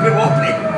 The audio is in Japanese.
open, open it.